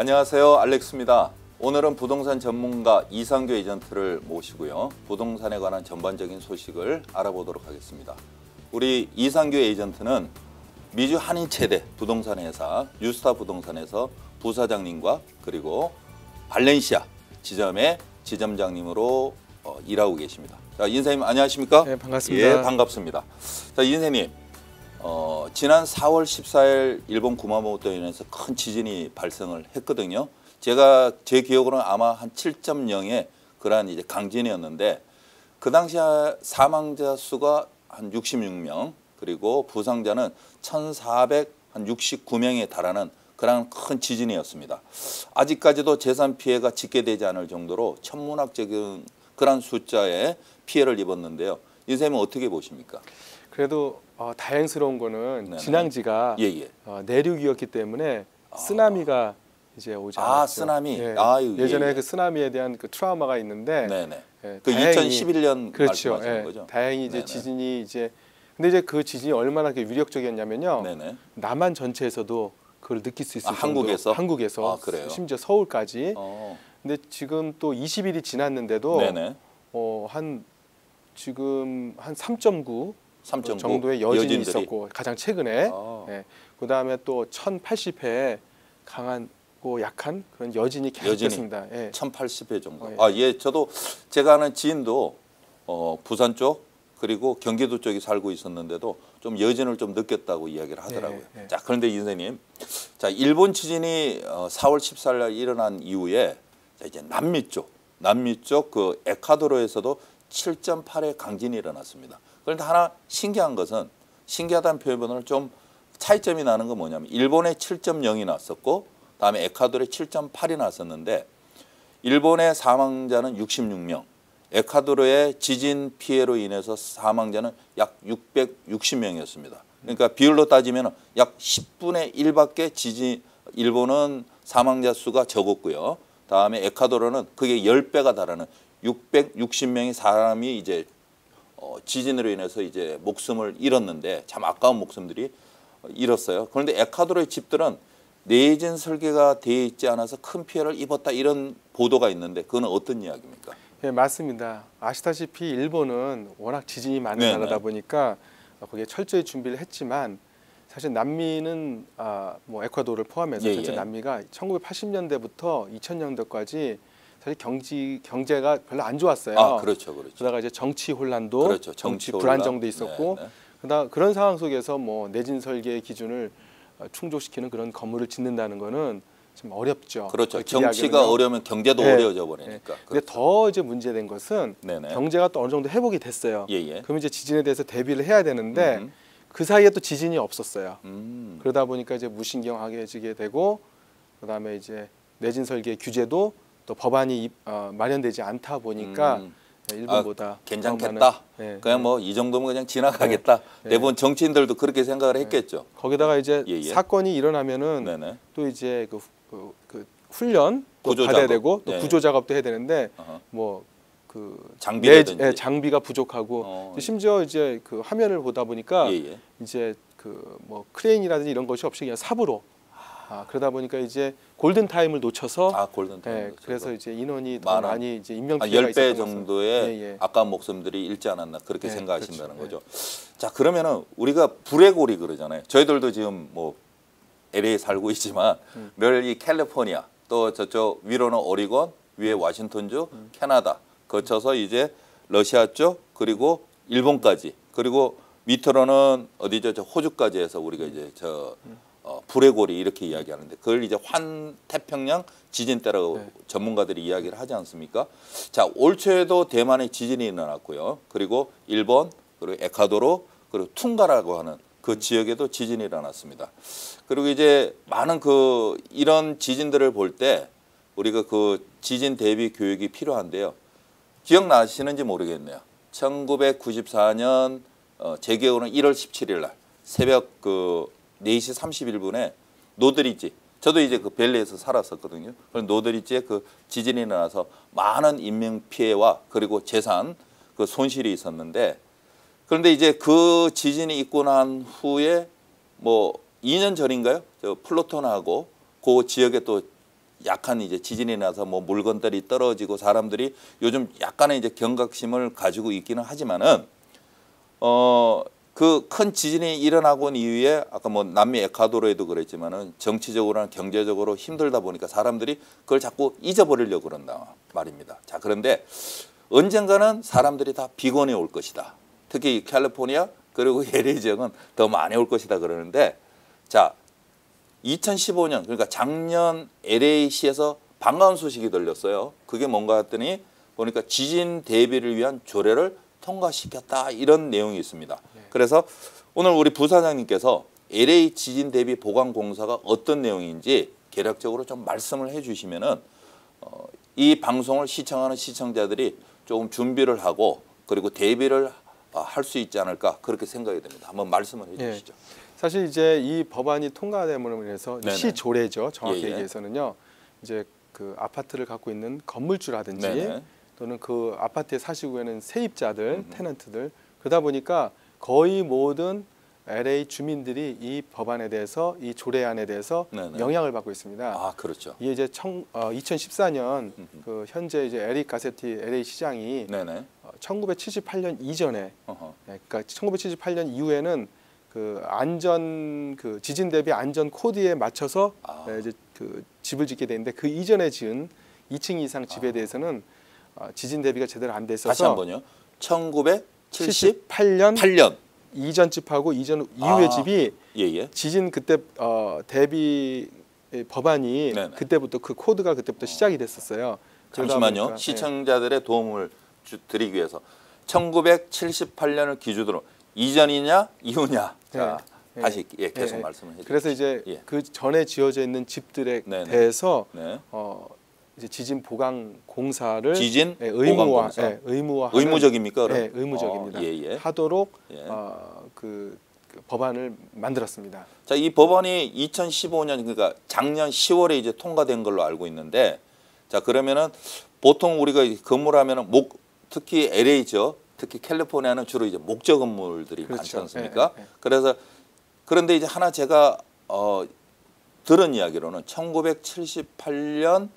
안녕하세요. 알렉스입니다. 오늘은 부동산 전문가 이상교 에이전트를 모시고요. 부동산에 관한 전반적인 소식을 알아보도록 하겠습니다. 우리 이상교 에이전트는 미주 한인 최대 부동산 회사 뉴스타 부동산에서 부사장님과 그리고 발렌시아 지점의 지점장님으로 어, 일하고 계십니다. 자, 인사님 안녕하십니까? 네, 반갑습니다. 예, 반갑습니다. 자, 인사님. 어, 지난 4월 14일 일본 구마모토에 인해서 큰 지진이 발생을 했거든요. 제가 제 기억으로는 아마 한 7.0의 그러한 이제 강진이었는데 그 당시 사망자 수가 한 66명 그리고 부상자는 1,469명에 달하는 그런 큰 지진이었습니다. 아직까지도 재산 피해가 집계되지 않을 정도로 천문학적인 그런 숫자의 피해를 입었는데요. 인생은 어떻게 보십니까? 그래도 어, 다행스러운 거는 네네. 진앙지가 예, 예. 어, 내륙이었기 때문에 쓰나미가 이제 오지 아, 않았죠. 쓰나미. 예. 아유, 예, 예전에 예. 그 쓰나미에 대한 그 트라우마가 있는데 네네. 예, 그 다행히- 2011년 그렇죠. 말씀하시는 예, 거죠? 다행히 이제 네네. 지진이 이제 근데 이제 그 지진이 얼마나 그 위력적이었냐면요. 네네. 남한 전체에서도 그걸 느낄 수 있을 아, 정도로 한국에서? 한국에서 아, 그래요? 심지어 서울까지. 어. 근데 지금 또 20일이 지났는데도 네네. 어, 한 지금 한 3.9 3.9 정도의 여진이 여진들이. 있었고 가장 최근에 아. 예, 그다음에 또 1080회 강한 고 약한 그런 여진이 여진이. 계속됐습니다. 예. 1080회 정도. 어, 예. 아, 예, 저도 제가 아는 지인도 어, 부산 쪽 그리고 경기도 쪽에 살고 있었는데도 좀 여진을 좀 느꼈다고 이야기를 하더라고요. 네, 네. 자, 그런데 인생님, 자 일본 지진이 어, 4월 14일 날 일어난 이후에 자, 이제 남미 쪽, 남미 쪽 그 에콰도르에서도 7.8의 강진이 일어났습니다. 그런데 하나 신기한 것은 신기하다는 표현을 좀 차이점이 나는 건 뭐냐면 일본에 7.0이 났었고 다음에 에콰도르에 7.8이 났었는데 일본의 사망자는 66명, 에콰도르의 지진 피해로 인해서 사망자는 약 660명이었습니다. 그러니까 비율로 따지면 약 10분의 1밖에 지진 일본은 사망자 수가 적었고요. 다음에 에콰도르는 그게 10배가 달하는 660명의 사람이 이제 어, 지진으로 인해서 이제 목숨을 잃었는데 참 아까운 목숨들이 잃었어요. 그런데 에콰도르의 집들은 내진 설계가 되어 있지 않아서 큰 피해를 입었다 이런 보도가 있는데 그건 어떤 이야기입니까? 예, 맞습니다. 아시다시피 일본은 워낙 지진이 많은 네네. 나라다 보니까 거기에 철저히 준비를 했지만 사실 남미는 아, 뭐 에콰도르를 포함해서 예, 전체 예. 남미가 1980년대부터 2000년대까지 사실 경지 경제가 별로 안 좋았어요. 아 그렇죠, 그렇죠. 그러다가 이제 정치 혼란도 그렇죠. 정치, 정치 불안정도 혼란. 있었고 네, 네. 그다 그런 상황 속에서 뭐 내진 설계 기준을 어, 충족시키는 그런 건물을 짓는다는 거는 좀 어렵죠. 그렇죠. 정치가. 어려우면 경제도 네. 어려워져 버리니까. 네. 근데 그렇죠. 더 이제 문제된 것은 네네. 경제가 또 어느 정도 회복이 됐어요. 예, 예. 그럼 이제 지진에 대해서 대비를 해야 되는데 음. 그 사이에 또 지진이 없었어요. 음. 그러다 보니까 이제 무신경하게 지게 되고 그다음에 이제 내진 설계 규제도 또 법안이 입- 어, 마련되지 않다 보니까 음. 일본보다 괜찮겠다. 더 많은- 네. 그냥 뭐 이 정도면 그냥 지나가겠다. 네. 대부분 정치인들도 그렇게 생각을 했겠죠. 거기다가 이제 예, 예. 사건이 일어나면은 네네. 또 이제 그, 그, 그 훈련 또 구조 받아야 작업. 되고 또 네. 구조 작업도 해야 되는데 어허. 뭐그 장비라든지. 장비가 부족하고 어. 심지어 이제 그 화면을 보다 보니까 예, 예. 이제 그 뭐 크레인이라든지 이런 것이 없이 그냥 삽으로 아, 그러다 보니까 이제 골든 타임을 놓쳐서 아 골든 타임. 예, 그래서 이제 인원이 더 많은- 많이 이제 한 피해가 10배 있었던 것은- 정도의 예, 예. 아까운 목숨들이 잃지 않았나 그렇게 네, 생각하신다는 그렇죠. 거죠. 자 그러면은 우리가 불의 고리 그러잖아요. 저희들도 지금 뭐 LA 에 살고 있지만 음. 멀리 캘리포니아 또 저쪽 위로는 오리곤 위에 와싱턴주 음. 캐나다 거쳐서 이제 러시아 쪽 그리고 일본까지 그리고 밑으로는 어디죠 저 호주까지 해서 우리가 이제 저 음. 어, 불의 고리 이렇게 이야기하는데 그걸 이제 환태평양 지진 때라고 네. 전문가들이 이야기를 하지 않습니까? 자, 올 초에도 대만에 지진이 일어났고요. 그리고 일본, 그리고 에콰도르, 그리고 퉁가라고 하는 그 지역에도 지진이 일어났습니다. 그리고 이제 많은 그 이런 지진들을 볼 때 우리가 그 지진 대비 교육이 필요한데요. 기억나시는지 모르겠네요. 1994년 어, 제 기억으로는 1월 17일 날 새벽 그 4시 31분에 노드리지 저도 이제 그 밸리에서 살았었거든요. 그런 노드리지에 그 지진이 일어나서 많은 인명 피해와 그리고 재산 그 손실이 있었는데 그런데 이제 그 지진이 있고 난 후에 뭐 2년 전인가요? 저 풀러튼하고 그 지역에 또 약한 이제 지진이 나서 뭐 물건들이 떨어지고 사람들이 요즘 약간의 이제 경각심을 가지고 있기는 하지만은 어 그 큰 지진이 일어나고 난 이후에 아까 뭐 남미 에콰도르에도 그랬지만은 정치적으로나 경제적으로 힘들다 보니까 사람들이 그걸 자꾸 잊어버리려고 그런다 말입니다. 자 그런데 언젠가는 사람들이 다 비건해 올 것이다. 특히 이 캘리포니아 그리고 LA 지역은 더 많이 올 것이다 그러는데 자 2015년 그러니까 작년 LA시에서 반가운 소식이 들렸어요. 그게 뭔가 했더니 보니까 지진 대비를 위한 조례를 통과시켰다 이런 내용이 있습니다. 그래서 오늘 우리 부사장님께서 LA 지진 대비 보강 공사가 어떤 내용인지 개략적으로 좀 말씀을 해주시면은 어, 이 방송을 시청하는 시청자들이 조금 준비를 하고 그리고 대비를 할 수 있지 않을까 그렇게 생각이 됩니다. 한번 말씀을 해주시죠. 사실 이제 이 법안이 통과됨으로 인해서 네네. 시조례죠. 정확히 예, 예. 얘기해서는요. 이제 그 아파트를 갖고 있는 건물주라든지 네네. 또는 그 아파트에 사시고 있는 세입자들. 테넌트들 그러다 보니까 거의 모든 LA 주민들이 이 법안에 대해서 이 조례안에 대해서 네네. 영향을 받고 있습니다. 아 그렇죠. 이게 이제 청, 어, 2014년 음흠. 그 현재 이제 에릭 가세티 LA 시장이 네네. 어, 1978년 이전에 어허. 네, 그러니까 1978년 이후에는 그 안전 그 지진 대비 안전 코드에 맞춰서 아. 네, 이제 그 집을 짓게 되는데 그 이전에 지은 2층 이상 집에 아. 대해서는 어, 지진 대비가 제대로 안 돼 있어서 다시 한 번요. 1978년 78년 이전 집하고 이전 이후의 아. 집이 예 예. 지진 그때 어, 대비 법안이 네네. 그때부터 그 코드가 그때부터 시작이 됐었어요. 잠시만요. 보니까, 예. 시청자들의 도움을 주, 드리기 위해서 1978년을 기준으로 이전이냐 이후냐. 자 네. 다시 예, 계속 네. 말씀을 해주세요. 그래서 이제 예. 그 전에 지어져 있는 집들에 네네. 대해서 네. 어 이제 지진 보강 공사를 지진 예, 의무화 공사. 예, 의무화 의무적입니까? 그럼? 네, 의무적입니다. 어, 예, 예. 하도록 예. 어, 그, 그 법안을 만들었습니다. 자, 이 법안이 2015년 그러니까 작년 10월에 이제 통과된 걸로 알고 있는데 자, 그러면은 보통 우리가 이 건물하면은 목 특히 LA죠. 특히 캘리포니아는 주로 이제 목적 건물들이 많지 그렇죠. 않습니까? 예, 예, 예. 그래서 그런데 이제 하나 제가 어 들은 이야기로는 1978년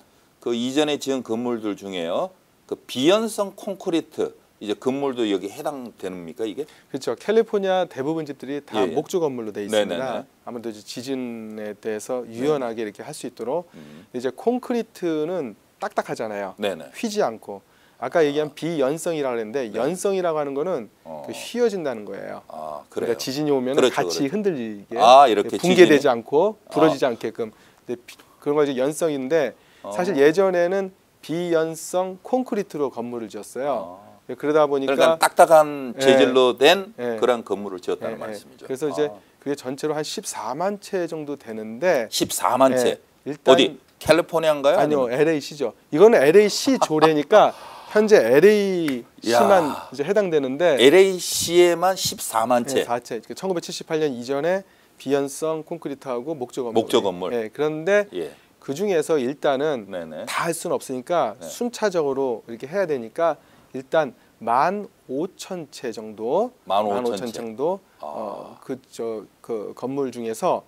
그 이전에 지은 건물들 중에요. 그 비연성 콘크리트 이제 건물도 여기 해당됩니까 이게? 그렇죠. 캘리포니아 대부분 집들이 다 예, 예. 목조 건물로 돼 있습니다. 네네네. 아무래도 이제 지진에 대해서 유연하게 이렇게 할 수 있도록 음. 이제 콘크리트는 딱딱하잖아요. 네네. 휘지 않고 아까 얘기한 비연성이라고 했는데 네. 연성이라고 하는 거는 어. 그 휘어진다는 거예요. 아. 그러니까 지진이 오면 그렇죠, 같이 그렇죠. 흔들리게 아, 이렇게 붕괴되지 지진이? 않고 부러지지 않게끔 근데 비- 그런 거 이제 연성인데 어. 사실 예전에는 비연성 콘크리트로 건물을 지었어요. 아. 그러다 보니까 그러니까 딱딱한 예. 재질로 된 예. 그런 건물을 지었다는 예, 예. 말씀이죠. 그래서 이제 아. 그게 전체로 한 14만 채 정도 되는데 14만 채. 예, 일단 어디 캘리포니아인가요? 아니요 LA시죠. 이거는 LA시 조례니까 현재 LA시만 야. 이제 해당되는데 LA시에만 14만 채. 네, 4채. 1978년 이전에 비연성 콘크리트하고 목조 건물. 목조 건물. 네, 그런데 예. 그 중에서 일단은. 다 할 수는 없으니까 네. 순차적으로 이렇게 해야 되니까 일단 만 오천 채 정도, 15,000 15,000 채. 정도 아. 어, 그저그 건물 중에서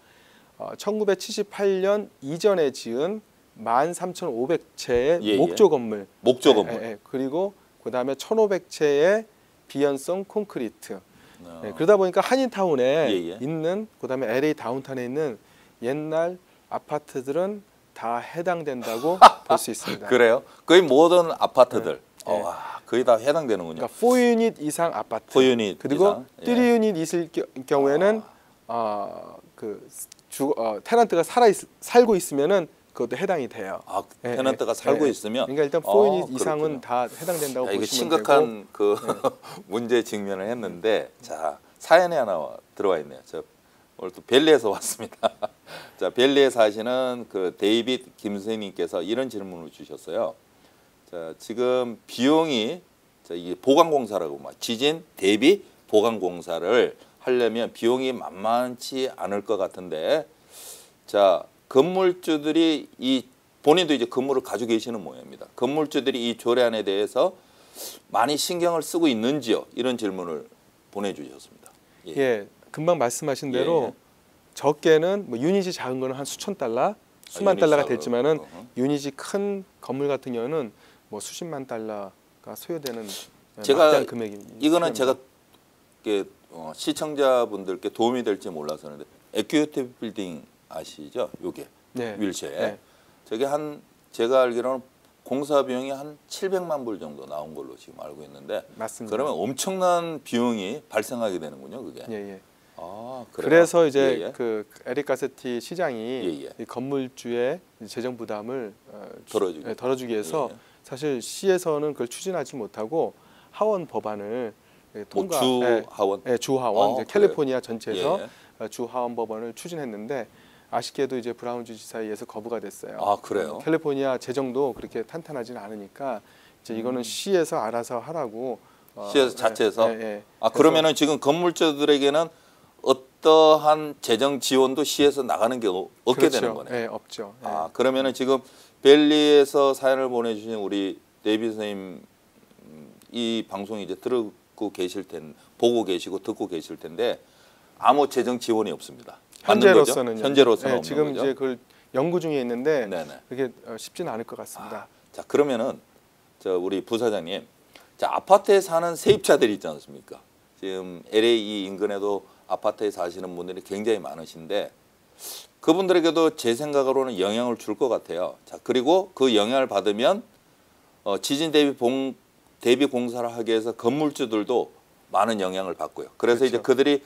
어, 1978년 이전에 지은 13,500채의 예, 예. 목조 건물, 목조 예, 건물. 예, 예. 그리고 그 다음에 1,500채의 비연성 콘크리트. 어. 네, 그러다 보니까 한인타운에 예, 예. 있는 그 다음에 LA 다운타운에 있는 옛날 아파트들은 다 해당된다고 볼 수 있습니다. 그래요? 거의 모든 아파트들. 네. 어, 와, 거의 다 해당되는군요. 그러니까 4유닛 이상 아파트. 4유닛 그리고 이상. 예. 3유닛 있을 겨- 경우에는 어, 그 주, 어, 테넌트가 살아 있, 살고 있으면은 그것도 해당이 돼요. 아, 예, 테넌트가 예, 살고 예. 있으면 그러니까 일단 어, 4유닛 이상은 그렇군요. 다 해당된다고 야, 보시면 되고. 심각한 그 문제 직면을 했는데 자 사연이 하나 와- 들어와 있네요. 저 오늘 또 벨리에서 왔습니다. 자 벨리에 사시는 그 데이빗 김선님께서 이런 질문을 주셨어요. 자 지금 비용이 자, 이게 보강공사라고 막 지진 대비 보강공사를 하려면 비용이 만만치 않을 것 같은데 자 건물주들이 이 본인도 이제 건물을 가지고 계시는 모양입니다. 건물주들이 이 조례안에 대해서 많이 신경을 쓰고 있는지요? 이런 질문을 보내주셨습니다. 예. 금방 말씀하신 대로 예. 적게는 뭐 유닛이 작은 거는 한 수천 달러, 수만 유닛 달러가. 됐지만은 어허. 유닛이 큰 건물 같은 경우는 뭐 수십만 달러가 소요되는 제가 막대한 금액이 이거는. 제가 어, 시청자분들께 도움이 될지 몰라서 그런데 에큐티 빌딩 아시죠? 요게 네. 윌체어. 네. 저게 한 제가 알기로는 공사 비용이 한 700만 불 정도 나온 걸로 지금 알고 있는데 맞습니다. 그러면 엄청난 비용이 발생하게 되는군요, 그게. 예, 예. 아? 그래서 이제 예, 예. 그 에릭 가세티 시장이 예, 예. 이 건물주의 재정 부담을 어, 주- 덜어주기. 예, 덜어주기 위해서 예, 예. 사실 시에서는 그걸 추진하지 못하고 하원 법안을 예, 뭐 통과 주 예, 하원 예, 주 하원 어, 그래요? 캘리포니아 전체에서. 어, 주 하원 법안을 추진했는데 아쉽게도 이제 브라운 주 지사에 의해서 거부가 됐어요. 아, 그래요? 어, 캘리포니아 재정도 그렇게 탄탄하지는 않으니까 이제 이거는 시에서 알아서 하라고 어, 음. 시에서 예, 자체에서? 아 그러면은 지금 건물주들에게는 어떠한 재정 지원도 시에서 나가는 게 어- 없게 그렇죠. 되는 거네요. 예, 없죠. 예. 아 그러면은 지금 벨리에서 사연을 보내주신 우리 데이비 선생님 음, 이 방송 이제 듣고 계실 텐 보고 계시고 듣고 계실 텐데 아무 재정 지원이 없습니다. 현재로서는 현재로서는 없는 지금 거죠? 이제 그걸 연구 중에 있는데 네네. 그게 어, 쉽지는 않을 것 같습니다. 아, 자 그러면은 저 우리 부사장님, 자 아파트에 사는 세입자들이 있지 않습니까? 지금 LA 인근에도 아파트에 사시는 분들이 굉장히 많으신데 그분들에게도 제 생각으로는 영향을 줄 것 같아요. 자 그리고 그 영향을 받으면 어, 지진 대비 봉 대비 공사를 하기 위해서 건물주들도 많은 영향을 받고요. 그래서 이제 그렇죠. 그들이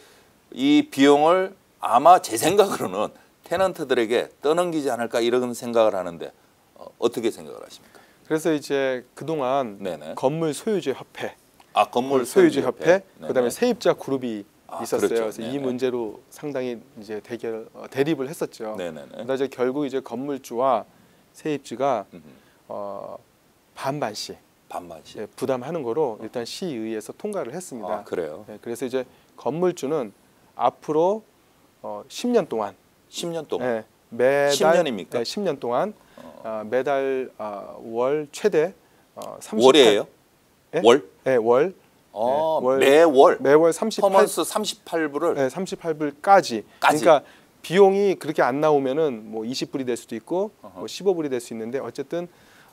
이 비용을 아마 제 생각으로는 테넌트들에게 떠넘기지 않을까 이런 생각을 하는데 어, 어떻게 생각을 하십니까? 그래서 이제 그동안 네네. 건물 소유주 협회, 아 건물 소유주 협회, 네네. 그다음에 세입자 그룹이 아, 있었어요. 그렇죠. 그래서 이 네네. 문제로 상당히 이제 대결 어, 대립을 했었죠. 네네네. 그러다 이제 결국 이제 건물주와 세입주가 음흠. 어, 반반씩 반반씩. 예, 부담하는 거로 일단 시의회에서 통과를 했습니다. 아 그래요. 예, 그래서 이제 건물주는 앞으로 어, 10년 동안 10년 동안. 예, 매달 10년입니까? 네, 10년 동안 어. 어, 매달 어, 월 최대 어, 38, 월이에요? 예? 월? 네, 월 어, 네, 월. 매월. 매월 38 per month 38불을 네, 38불까지. 까지. 그러니까 비용이 그렇게 안 나오면은 뭐 20불이 될 수도 있고 어허. 뭐 15불이 될 수 있는데 어쨌든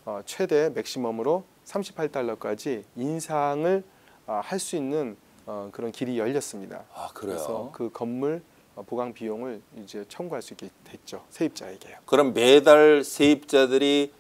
어, 최대 맥시멈으로 38달러까지 인상을 어, 할수 있는 어, 그런 길이 열렸습니다. 아 그래서 그래요. 그 건물 어, 보강 비용을 이제 청구할 수 있게 됐죠 세입자에게요. 그럼 매달 세입자들이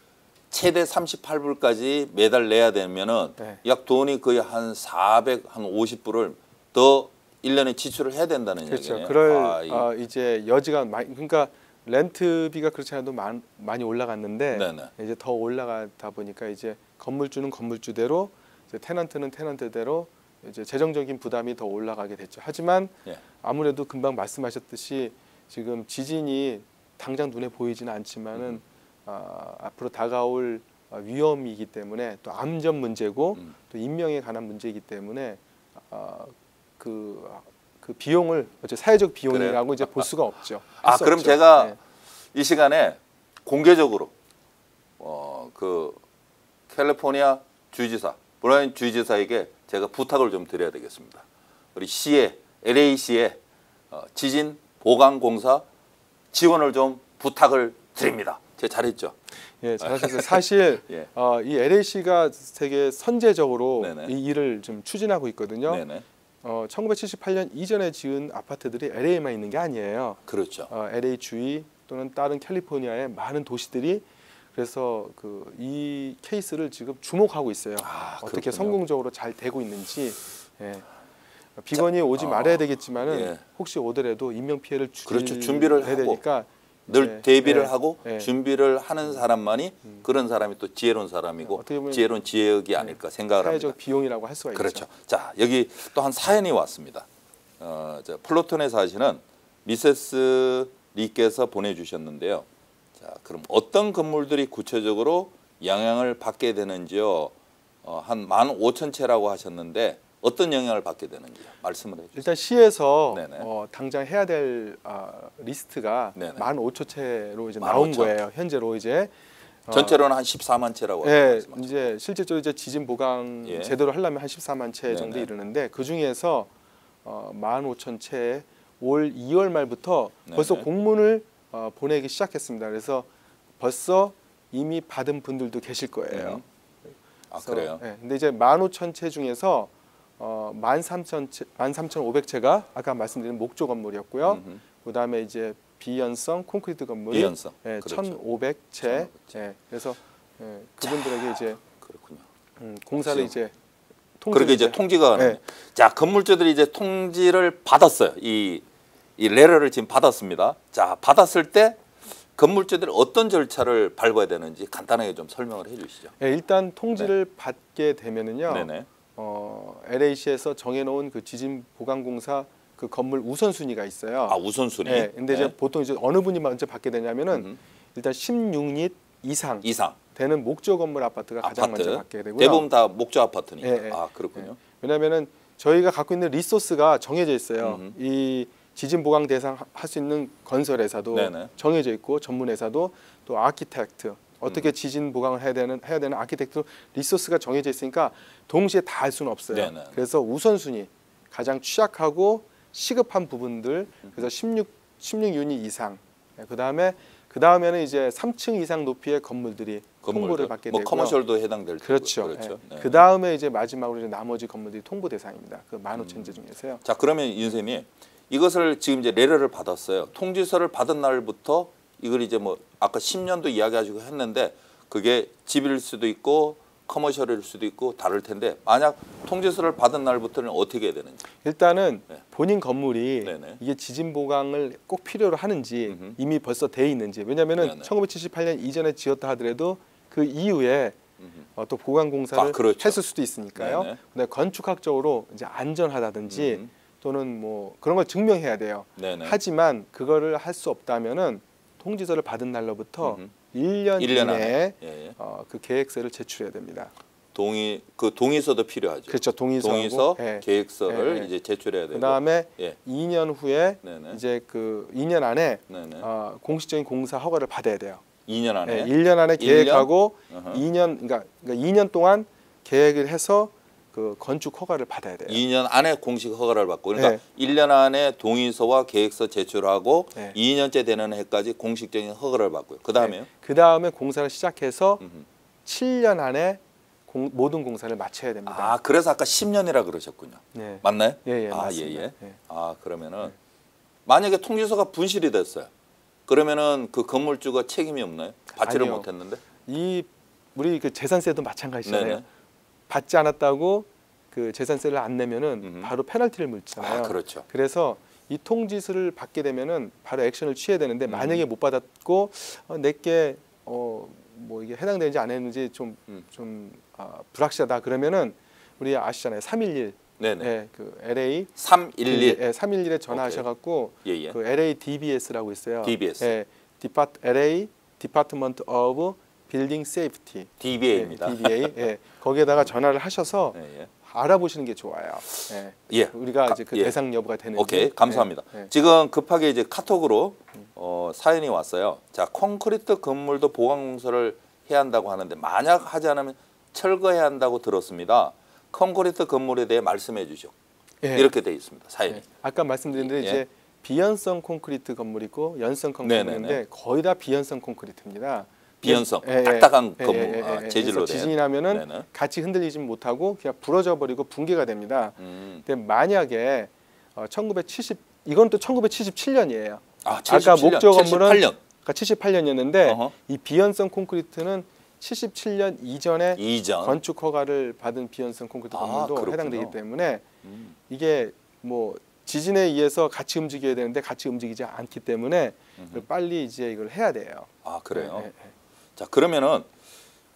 최대 38불까지 매달 내야 되면은 네. 약 돈이 거의 한 400, 한 50불을 더 1년에 지출을 해야 된다는 그렇죠. 얘기네요. 그럴 아, 이- 어, 이제 여지가 많이 그러니까 렌트비가 그렇지 않아도 많, 많이 올라갔는데 네네. 이제 더 올라가다 보니까 이제 건물주는 건물주대로 이제 테넌트는 테넌트대로 이제 재정적인 부담이 더 올라가게 됐죠. 하지만 예. 아무래도 금방 말씀하셨듯이 지금 지진이 당장 눈에 보이지는 않지만은 음. 어, 앞으로 다가올 어, 위험이기 때문에 또 안전 문제고 음. 또 인명에 관한 문제이기 때문에 어, 그, 그 비용을 어째 사회적 비용이라고 이제 볼 수가 없죠. 아, 그럼 없죠. 제가 네. 이 시간에 공개적으로 어, 그 캘리포니아 주지사 브라인 주지사에게 제가 부탁을 좀 드려야 되겠습니다. 우리 시에 LA시에 어, 지진 보강 공사 지원을 좀 부탁을 드립니다. 제가 잘했죠. 예, 잘하셨어요. 사실 예. 어, 이 LAC가 되게 선제적으로 네네. 이 일을 좀 추진하고 있거든요. 네네. 어, 1978년 이전에 지은 아파트들이 LA에만 있는 게 아니에요. 그렇죠. 어, LA 주위 또는 다른 캘리포니아의 많은 도시들이 그래서 그 이 케이스를 지금 주목하고 있어요. 아, 어떻게. 성공적으로 잘 되고 있는지. 예. 비건이 오지 어, 말아야 되겠지만은 예. 혹시 오더라도 인명 피해를 줄일 그렇죠. 준비를 해야 되니까 늘 예, 대비를 예, 하고 예. 준비를 하는 사람만이 그런 사람이 또 지혜로운 사람이고 지혜로운 지혜역이 아닐까 생각을 합니다. 사회적 비용이라고 할 수가 그렇죠. 있죠. 자 여기 또 한 사연이 왔습니다. 어, 저 플로톤에 사시는 미세스 리께서 보내주셨는데요. 자 그럼 어떤 건물들이 구체적으로 영향을 받게 되는지요? 어, 한 15,000채라고 하셨는데 어떤 영향을 받게 되는지 말씀을 해주세요. 일단 시에서. 어, 당장 해야 될 아, 리스트가 네네. 만 5초채로 이제 나온 15,000. 거예요. 현재로 이제 어, 전체로는 한 14만 채라고 예, 말씀하셨죠. 이제 실질적으로 이제 지진 보강 예. 제대로 하려면 한 14만 채 정도 네네. 이르는데 그 중에서 어, 15,000채 올 2월 말부터 네네. 벌써 공문을 어, 보내기 시작했습니다. 그래서 벌써 이미 받은 분들도 계실 거예요. 음. 아 그래요? 예, 근데 이제 15,000채 중에서 어, 13,000채, 13,500채가 아까 말씀드린 목조 건물이었고요. 음흠. 그다음에 이제 비연성 콘크리트 건물이 비연성. 예, 그렇죠. 1,500채. 1,500채. 예, 그래서 예, 그분들에게 이제 그렇군요. 음, 공사를 지금 이제 그렇게 이제 통지가 네. 자 건물주들이 이제 통지를 받았어요. 이, 이 레러를 지금 받았습니다. 자 받았을 때 건물주들이 어떤 절차를 밟아야 되는지 간단하게 좀 설명을 해주시죠. 예, 일단 통지를 받게 되면은요. 네네. 어, LA시에서 정해놓은 그 지진 보강 공사 그 건물 우선순위가 있어요. 아 우선순위. 예, 근데 이제 네. 보통 이제 어느 분이 먼저 받게 되냐면은 음흠. 일단 16유닛 이상 이상 되는 목조 건물 아파트가 가장 아파트 먼저 받게 되고요. 대부분 다 목조 아파트니까. 예, 예. 아 그렇군요. 왜냐하면은 저희가 갖고 있는 resource가 정해져 있어요. 음흠. 이 지진 보강 대상 할 수 있는 건설 회사도 네네. 정해져 있고 전문 회사도 또 architect 음. 어떻게 지진 보강을 해야 되는 해야 되는 architect resource가 정해져 있으니까 동시에 다 할 수는 없어요. 네네. 그래서 우선순위 가장 취약하고 시급한 부분들 음. 그래서 16 16 유닛 이상 그 다음에 그 다음에는 이제 3층 이상 높이의 건물들이 통보를 건물들. 받게 뭐 되고요. 커머셜도 해당될. 그렇죠. 그렇죠. 네. 그 다음에 이제 마지막으로 이제 나머지 건물들이 통보 대상입니다. 그 15,000제 중에서요. 자 그러면 윤 쌤이 이것을 지금 이제 레러를 받았어요. 통지서를 받은 날부터 이걸 이제 뭐 아까 10년도 이야기하시고 했는데 그게 집일 수도 있고 커머셜일 수도 있고 다를 텐데 만약 통지서를 받은 날부터는 어떻게 해야 되는지. 일단은 네. 본인 건물이 네네. 이게 지진 보강을 꼭 필요로 하는지 음흠. 이미 벌써 돼 있는지 왜냐하면은 네네. 1978년 이전에 지었다 하더라도 그 이후에 음흠. 어, 또 보강 공사를 아, 그렇죠. 했을 수도 있으니까요. 네네. 근데 건축학적으로 이제 안전하다든지 음. 또는 뭐 그런 걸 증명해야 돼요. 네네. 하지만 그거를 할 수 없다면은 통지서를 받은 날로부터 음흠. 1년, 1년 이내에 예, 예. 어, 그 계획서를 제출해야 됩니다. 동의 그 동의서도 필요하죠. 그렇죠. 동의서. 동의서, 계획서를 예, 예. 이제 제출해야 되고. 그 다음에 예. 2년 후에 네네. 이제 그 2년 안에 네네. 어, 공식적인 공사 허가를 받아야 돼요. 2년 안에. 네, 1년 안에? 계획하고 어허. 2년 그러니까, 그러니까 2년 동안 계획을 해서 그 건축 허가를 받아야 돼요. 2년 안에 공식 허가를 받고 그러니까 네. 1년 안에 동의서와 계획서 제출하고 네. 2년째 되는 해까지 공식적인 허가를 받고요. 그다음에요. 그 다음에 공사를 시작해서 음흠. 7년 안에 공- 모든 공사를 마쳐야 됩니다. 아, 그래서 아까 10년이라 그러셨군요. 네. 맞나요? 예, 예, 아, 맞습니다. 예, 예. 예. 아, 그러면은 만약에 통지서가 분실이 됐어요. 그러면은 그 건물주가 책임이 없나요? 받지를 아니요. 못 했는데. 이 우리 그 재산세도 마찬가지잖아요. 네네. 받지 않았다고 그 재산세를 안 내면은 음흠. 바로 페널티를 물잖아요. 아, 그렇죠. 그래서 이 통지서를 받게 되면은 바로 액션을 취해야 되는데 음. 만약에 못 받았고 어, 내게 어 뭐 이게 해당되는지 안 했는지 좀좀 음. 아, 불확실하다 그러면은 우리 아시잖아요. 311 네네. 예, 그 LA 311. 예, 311에 전화하셔 갖고 예, 예. 그 LA DBS라고 있어요. DBS. 예, 디파 LA Building Safety. DBA입니다. 예, DBA. 예, 거기에다가 전화를 하셔서 예, 예. 알아보시는 게 좋아요. 예. 예. 우리가 가- 이제 그 예. 대상 여부가 되는지. 오케이 감사합니다. 예, 예. 지금 급하게 이제 카톡으로 어, 사연이 왔어요. 자 콘크리트 건물도 보강 공사를 해야 한다고 하는데 만약 하지 않으면 철거해야 한다고 들었습니다. 콘크리트 건물에 대해 말씀해 주시오. 예. 이렇게 돼 있습니다. 사연이. 예. 아까 말씀드린 대로 예. 이제 비연성 콘크리트 건물 있고 연성 콘크리트 네네네. 있는데 거의 다 비연성 콘크리트입니다. 비연성, 예, 예. 딱딱한 예, 건물, 예, 예, 아, 예. 재질로 된. 지진이 나면은 네네. 같이 흔들리지 못하고 그냥 부러져 버리고 붕괴가 됩니다. 음. 근데 만약에 어, 1970 이건 또 1977년이에요. 아, 아까 77년, 목조 건물은 78년 그러니까 78년이었는데 어허. 이 비연성 콘크리트는 77년 이전에 이전. 건축 허가를 받은 비연성 콘크리트 아, 건물도 그렇군요. 해당되기 때문에 음. 이게 뭐 지진에 의해서 같이 움직여야 되는데 같이 움직이지 않기 때문에. 빨리 이제 이걸 해야 돼요. 아 그래요. 예, 예, 자 그러면은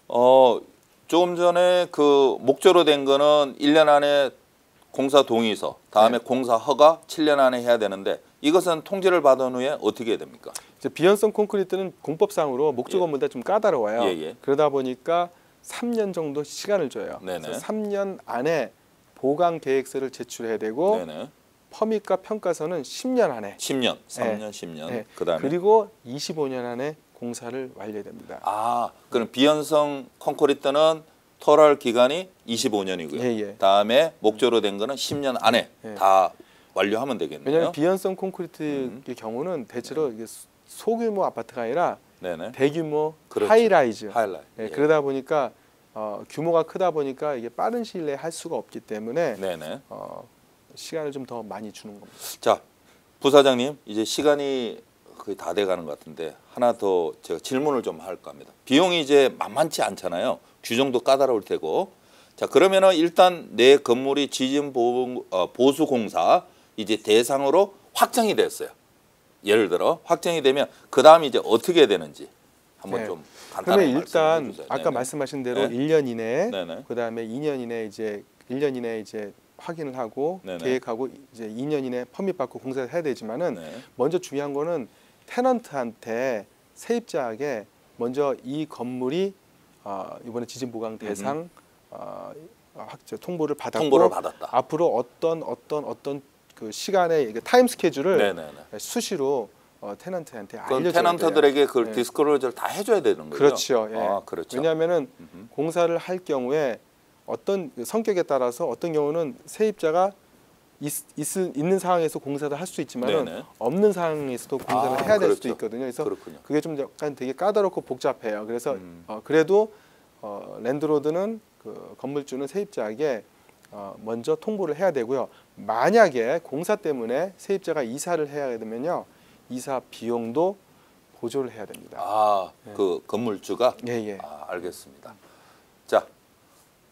어 조금 전에 그 목조로 된 거는 1년 안에 공사 동의서, 다음에 네. 공사 허가 7년 안에 해야 되는데 이것은 통지를 받은 후에 어떻게 해야 됩니까? 이제 비연성 콘크리트는 공법상으로 목조 예. 건물보다 좀 까다로워요. 예, 예. 그러다 보니까 3년 정도 시간을 줘요. 네네. 그래서 3년 안에 보강 계획서를 제출해야 되고 네네. 퍼밋과 평가서는 10년 안에 10년, 3년, 10년. 예. 그다음에 그리고 25년 안에 공사를 완료됩니다. 아, 그럼 비연성 콘크리트는 total 기간이 25년이고요. 예, 예. 다음에 목조로 된 거는 10년 안에 예. 다 완료하면 되겠네요. 왜냐하면 비연성 콘크리트의 음. 경우는 대체로 이게 소- 소규모 아파트가 아니라 네네. 대규모 그렇죠. high-rise. high-rise. 예, 예. 그러다 보니까 어, 규모가 크다 보니까 이게 빠른 시일 내에 할 수가 없기 때문에 네네. 어, 시간을 좀 더 많이 주는 겁니다. 자, 부사장님 이제 시간이 거의 다 돼가는 것 같은데 하나 더 제가 질문을 좀 할까 합니다. 비용이 이제 만만치 않잖아요. 규정도 까다로울 테고. 자 그러면은 일단 내 건물이 지진 보, 어, 보수공사 이제 대상으로 확정이 됐어요. 예를 들어 확정이 되면 그 다음 이제 어떻게 되는지 한번 네. 좀 그러면 간단하게 일단 말씀해 주세요. 아까 네네. 말씀하신 대로 네. 1년 이내에 네네. 그다음에 2년 이내에 이제 1년 이내에 이제 확인을 하고 네네. 계획하고 이제 2년 이내에 퍼밋 받고 공사를 해야 되지만은 네. 먼저 중요한 거는 테넌트한테 세입자에게 먼저 이 건물이 어, 이번에 지진 보강 대상 어, 확정 통보를 받았고 통보를. 앞으로 어떤 어떤 어떤 그 시간의 타임 스케줄을 네네네. 수시로 어, 테넌트한테 알려줘야. 테넌트들에게 그걸 네. 디스크로저를 다 해줘야 되는 거죠. 그렇죠. 예. 아 그렇죠. 왜냐하면은 음흠. 공사를 할 경우에 어떤 그 성격에 따라서 어떤 경우는 세입자가 있, 있, 있는 상황에서 공사를 할 수 있지만. 없는 상황에서도 공사를 아, 해야 될 수도 그렇죠. 있거든요. 그래서 그렇군요. 그게 좀 약간 되게 까다롭고 복잡해요. 그래서 음. 어, 그래도 어, 랜드로드는 그 건물주는 세입자에게 어, 먼저 통보를 해야 되고요. 만약에 공사 때문에 세입자가 이사를 해야 되면요, 이사 비용도 보조를 해야 됩니다. 아, 네. 그 건물주가 예, 예. 아, 알겠습니다. 자,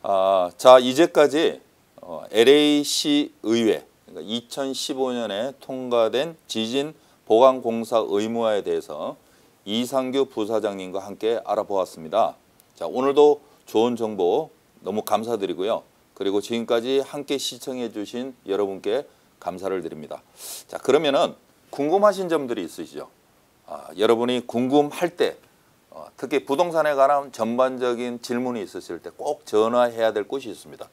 아, 자 이제까지 어, LA시 의회 그러니까 2015년에 통과된 지진 보강 공사 의무화에 대해서 이상규 부사장님과 함께 알아보았습니다. 자, 오늘도 좋은 정보 너무 감사드리고요. 그리고 지금까지 함께 시청해 주신 여러분께 감사를 드립니다. 자, 그러면은 궁금하신 점들이 있으시죠? 아, 여러분이 궁금할 때 어, 특히 부동산에 관한 전반적인 질문이 있으실 때 꼭 전화해야 될 곳이 있습니다.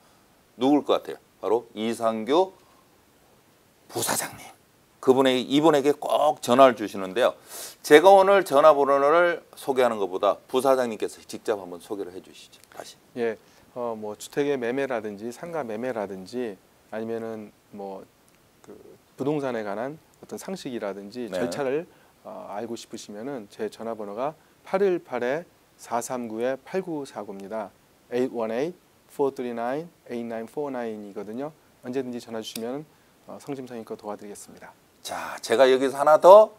누굴 것 같아요? 바로 이상규 부사장님. 그분에게 이분에게 꼭 전화를 주시는데요. 제가 오늘 전화번호를 소개하는 것보다 부사장님께서 직접 한번 소개를 해주시죠. 다시. 예, 어, 뭐 주택의 매매라든지 상가 매매라든지 아니면은 뭐 그 부동산에 관한 어떤 상식이라든지 네. 절차를 어, 알고 싶으시면은 제 전화번호가 818에 439에 8949입니다. 818-439-8949이거든요. 언제든지 전화 주시면 어, 성심성의껏 도와드리겠습니다. 자, 제가 여기서 하나 더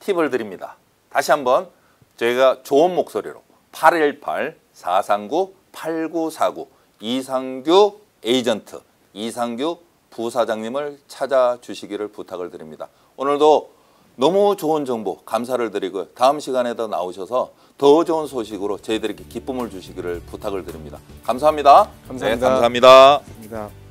팁을 드립니다. 다시 한번 저희가 좋은 목소리로 818-439-8949 이상규 에이전트, 이상규 부사장님을 찾아주시기를 부탁을 드립니다. 오늘도 너무 좋은 정보 감사를 드리고 다음 시간에도 나오셔서 더 좋은 소식으로 저희들에게 기쁨을 주시기를 부탁을 드립니다. 감사합니다. 감사합니다. 네, 감사합니다. 감사합니다.